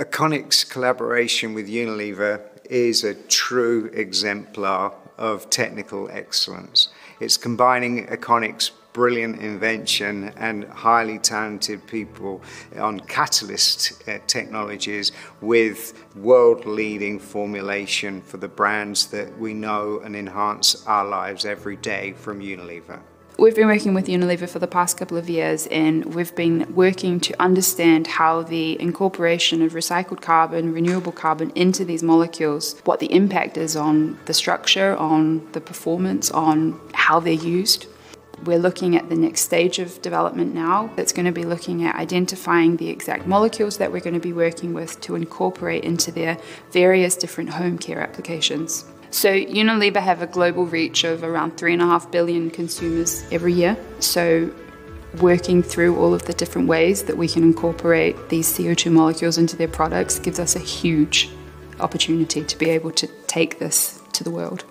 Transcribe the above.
Econic's collaboration with Unilever is a true exemplar of technical excellence. It's combining Econic's brilliant invention and highly talented people on catalyst uh, technologies with world leading formulation for the brands that we know and enhance our lives every day from Unilever. We've been working with Unilever for the past couple of years and we've been working to understand how the incorporation of recycled carbon, renewable carbon into these molecules, what the impact is on the structure, on the performance, on how they're used. We're looking at the next stage of development now that's going to be looking at identifying the exact molecules that we're going to be working with to incorporate into their various different home care applications. So Unilever have a global reach of around 3.5 billion consumers every year. So working through all of the different ways that we can incorporate these CO2 molecules into their products gives us a huge opportunity to be able to take this to the world.